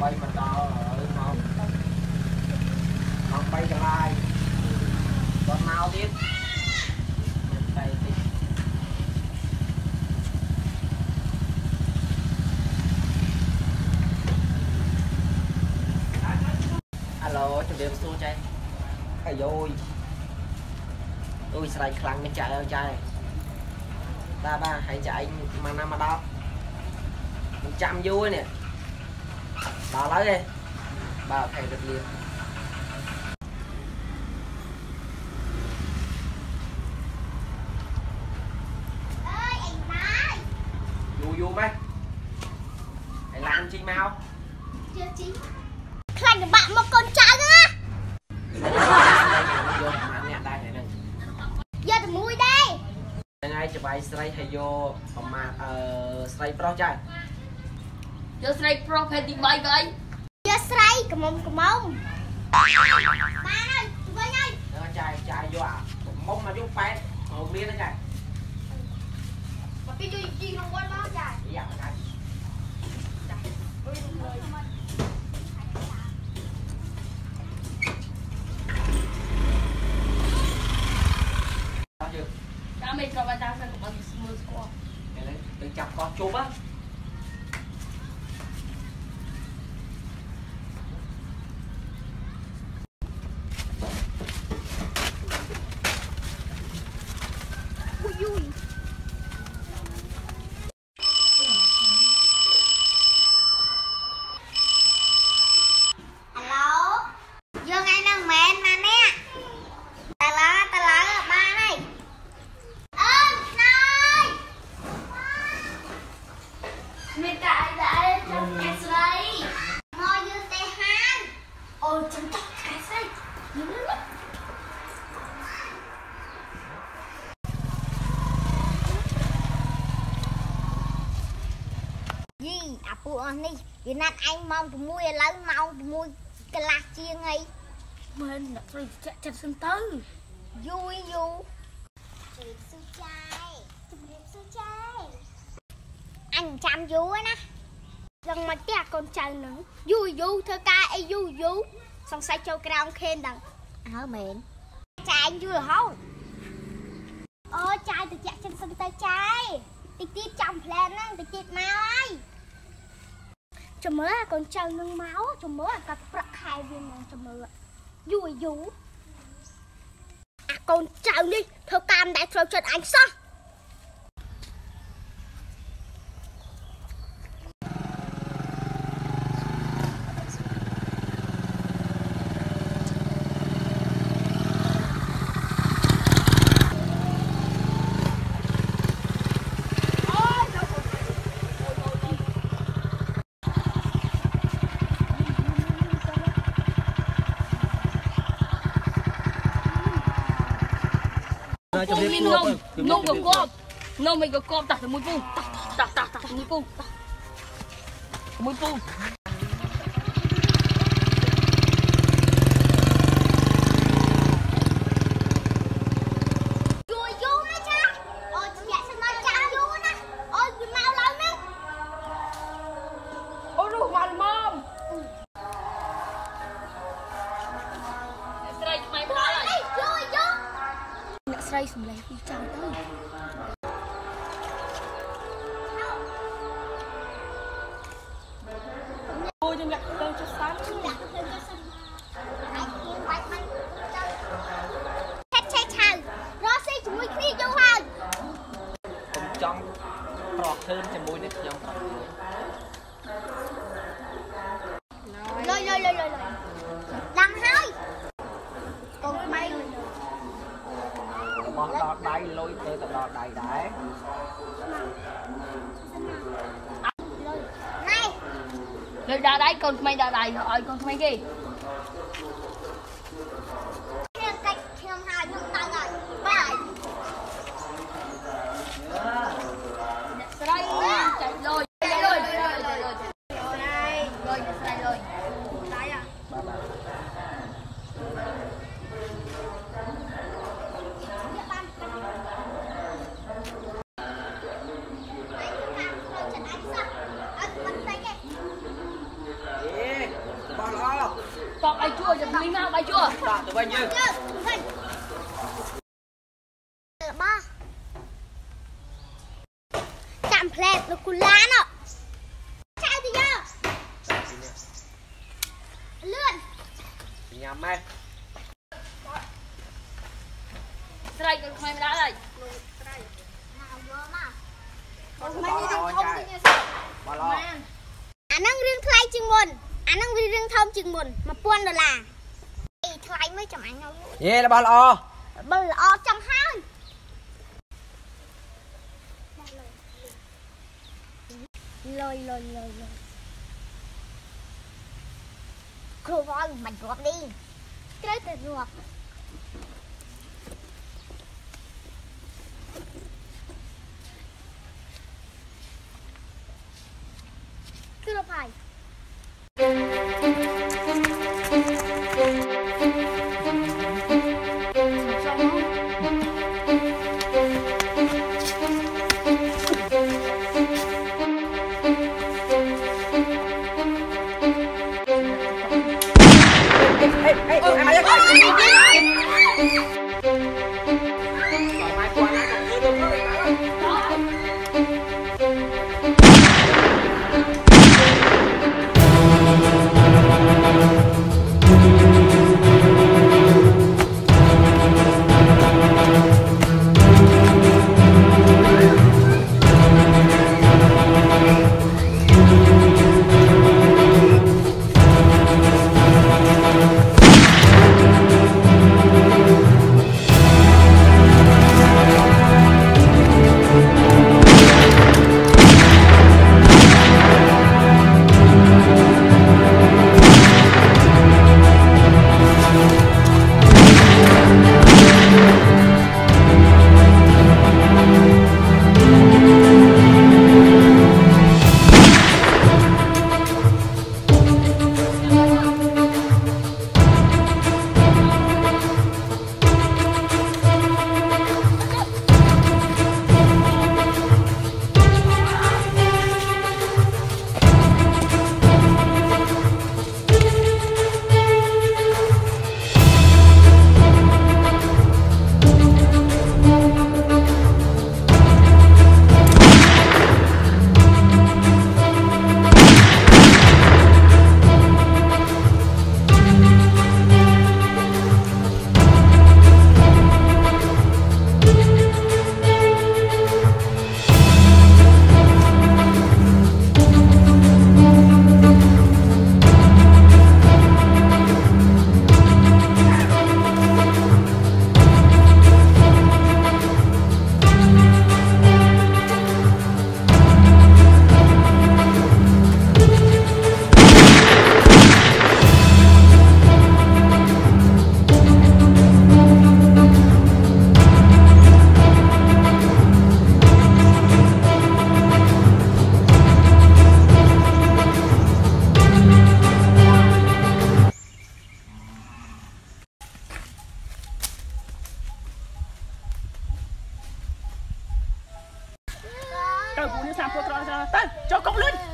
3មកដល់ហើយមកមក3កន្លែងគាត់មកទៀតមិនតែតិចអាឡូជំរាបសួរចៃអាយយអូយស្រែកខ្លាំងមែនចៃអើចៃបាទបាទហើយចៃមកណាមកដល់មិនចាំយូរនេះ ដល់ហើយទេបាទអូខេរត់លៀនអើយអញណាយយូរយូរម៉េចហើយឡានជីមកជឿជីខ្លាញ់បាក់មកកូនចៅណាយកប្រហែលអ្នកដែរហ្នឹងយកតែមួយដែរហ្នឹងហើយច្បាយស្រីហើយយកប្រមាណអឺស្រីប្រុសចាស់ យកស្រីប្រុសភេទទី3ក៏អីយកស្រីកមុំកមុំបានហើយវិញហើយហ្នឹងចាយចាយយកអាមុំមកយកប៉ែតមកមានហ្នឹងចាយមកពីជួយជីរង្វាន់មកចាយ៉ាចាយដល់យើងតាមមិនក៏បានតាមសិនក៏បានស្មើស្គាល់ឥឡូវទៅចាប់កោះជប់ហ៎ យូយូយអាឡូយើងឯនឹងមែនណានេះតឡាតឡាបានហើយអើណយ មានកាអីដែរចាំកាស្រី មកយើងទៅហាង អូចាំតោះកាស្រី យីមើលយីអាពួកអស់នេះវាណាត់ឯងម៉ោង6ឥឡូវម៉ោង6កន្លះជាងហើយមែនអ្នកស្រីចាក់ចិត្តសិនទៅយូរយូរជម្រាបសួរចាយជម្រាបសួរចាយអញចាំយូរហើយណាឡើងមកផ្ទះកូនចៅនឹងយូរយូរធ្វើការអីយូរយូរ សង្ស័យចូលក្រោមខេនដល់អើមែនចាយយូររហូតអូចាយទៅចាក់ចិនសិនទៅចាយតិចទៀតចាំផ្លែនហ្នឹងតិចទៀតមកហើយចាំមើលអាកូនចៅនឹងមកចាំមើលអាកាត់ប្រាក់ខែវាមកចាំមើលយូរយូរអាកូនចៅនេះធ្វើការមិនដែលត្រូវចិត្តអញសោះ ជំរាបមានសួនរំនំក៏គប់នំមិនក៏គប់តាស់តែមួយពូតាស់តាស់តាស់តាស់មួយពូតាស់មួយពូ អ្នកស្រីសម្លេងពីចៅទៅអូខ្ញុំលាក់ទៅចុះសាំដាក់ទៅទៅសិនហើយគេវាយមិនទៅហេតឆេឆៅរស់ស៊ីជាមួយគ្នាយូរហើយកុំចង់ប្រកធឿនជាមួយនឹងខ្ញុំប្រកធឿន លុយលុយលុយលុយដឹងហើយកូនថ្មី របស់ដល់ដៃលុយទៅទៅដល់ដៃដែរ ណែ លើដាក់ដៃកូនថ្មីដាក់ដៃឲ្យកូនថ្មីគេ ខ្ញុំកាច់ខ្ញុំហើយខ្ញុំដឹងហើយបាយ អ្នកស្រីចែកលុយចែកលុយចែកលុយចែកលុយចែកលុយអ្នកស្រីលុយដៃអា បាទបាទ អេរបស់ល្អ តបឲ្យជួយចាំលីងមកឲ្យជួយដាក់ទៅវិញយើងរបស់ចាំផ្លែលោកគូឡានចៅទៅយកលឿនញ៉ាំម៉េចស្រ័យក៏ខ្មែរមិនដែរហើយមកយកមកបលអចាយបលអអាហ្នឹងរឿងថ្លៃជាងមុន អាហ្នឹងវារឿងធំជាងមុន1000ដុល្លារអីថ្លៃមិនចាំអញឲ្យលក់យេរបស់ល្អបើល្អចាំហើយលយលយលយលយគ្រូវល់មិនរាប់នេះត្រូវតែរាប់គឺរាប់ហើយ ទៅពូនេះសាប់ព្រោះត្រង់ទៅចុះកុំលឿន